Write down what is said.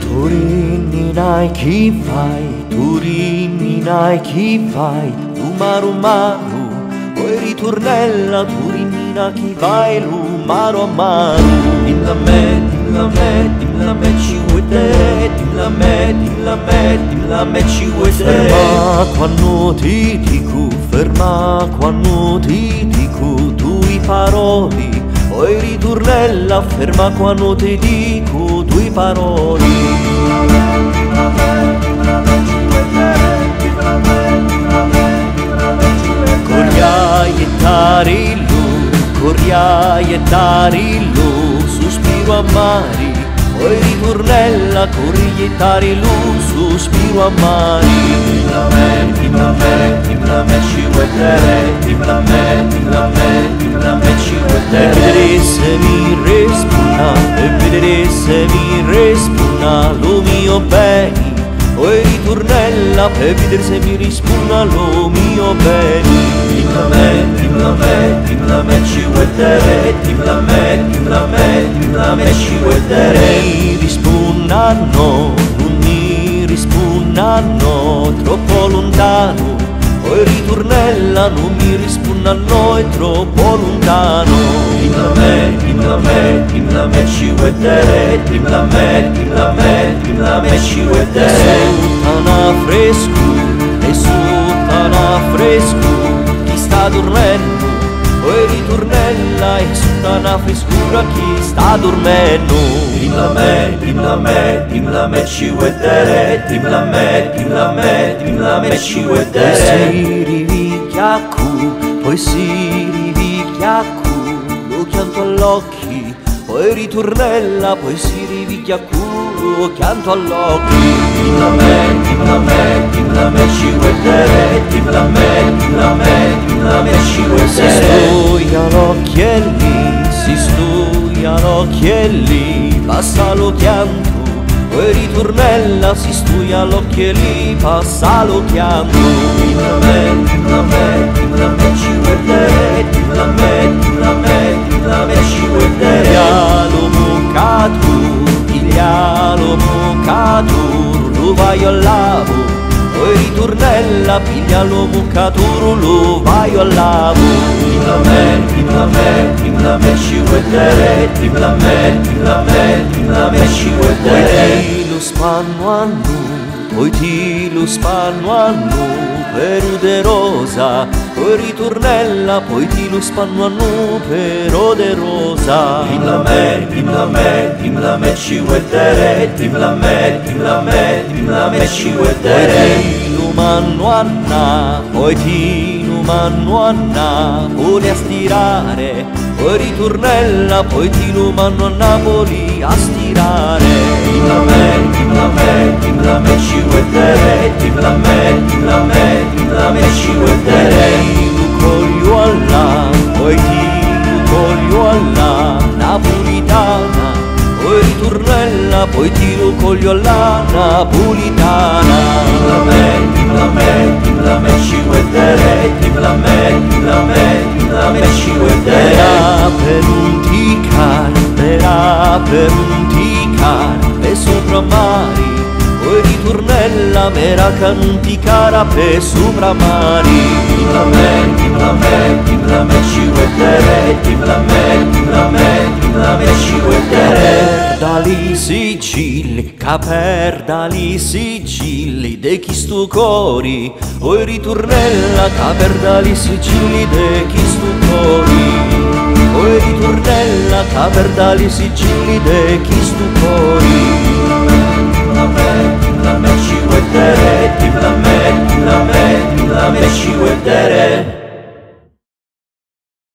Turinninai chi fai, Turinninai chi fai, Lumaru maru, poi ritornella, Turinnina chi fai, Lumaru amaru. Dimla me, dimla dimla me, dimla me, dimla me ci vuoi te. Ferma quando ti dico, ferma quando ti dico, tui paroli, poi ritornella, ferma quando ti dico, tui paroli. Corriai e tarillo, corriai e tarillo, mari, poi ritornella, corri e tarillo, sospiro a mari. Dimla me, dimla me, dimla me ci vuoi te, dimla me, dimla me, dimla me ci vuoi te. E vedere se mi risponna, e vedere se mi risponna, lo mio bene. Poi ritornella per vedere se mi rispugna lo mio bene Dimla me, dimla me, dimla me ci vuoi te Dimla me, dimla me, dimla me ci vuoi te Mi non mi rispugnano Troppo lontano poi ritornella non mi rispugnano è troppo lontano. Dimla me, dimla me, dimla me ci te Dimla me, dimla me, dimla me ci te Sultana fresco, e sultana fresco Chi sta dormendo, poi ritornella E sultana frescura chi sta dormendo Dimla me, dimla me, dimla me ci vuoi te Dimla me, dimla me, dimla me ci vuoi te Poi si rivicchia cu, poi si rivicchia cu Lo chianto all'occhi, poi ritornella Poi si rivicchia cu, lo chianto all'occhi Dimla me, dimla me, dimla me ci vuoi te Dimla me, dimla me, dimla me ci vuoi te Si si stuia l'occhielli Passa lo chianto, poi ritornella Si stuia l'occhielli, passa lo chianto Dimla me, dimla me, dimla me ci vuoi te Dimla me, dimla me, ritornella, piglialo muccaturo, lo vai al lavo Dimla me, dimla me, dimla me ci vuoi te Dimla me, dimla me, dimla me ci te Poi ti lo spanno a nu, poi ti lo spanno a nu per de rosa Poi ritornella, poi ti lo spanno a nu per de rosa Dimla me, dimla me, dimla me ci vuoi te Dimla me, dimla me, dimla me ci vuoi te manno anna, poi ti manno anna, vuole a stirare, poi ritornella, poi ti manno a Napoli a stirare. Dimla me, dimla me, dimla me ci vuoi te, dimla me, dimla me, dimla me ci vuoi te. Ti coglio alla, poi ti coglio alla napolitana, poi ritornella, poi ti coglio alla napolitana. Ritornella Mera canticara per sopra mari Dimla me, dimla me, dimla me ci vuoi te Dimla me, dimla me, dimla me ci te Dali sigilli, caperdali sigilli De chi stu cori, poi ritornella Caperdali sigilli de chi stu cori Poi ritornella, caperdali sigilli de chi stu cori